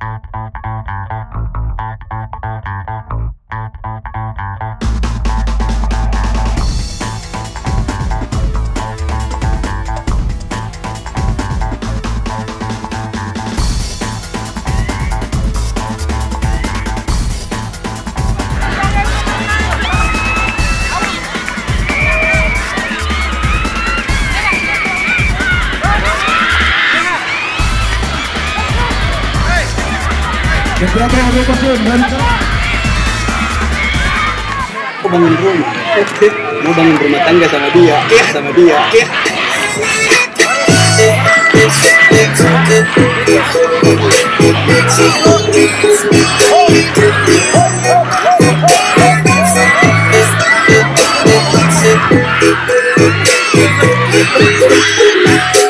Bye. Aku bangun rumah. Mau bangun rumah tangga sama dia, sama dia. Thank.